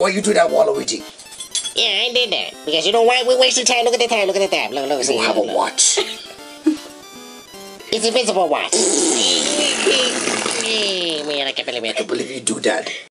Why you do that, Waluigi? Yeah, I did that. Because you know why? We're wasting time. Look at the time. Look at the time. Look, look, You see. don't have a look. watch. It's invisible watch. Man, I can't believe I can't believe you do that.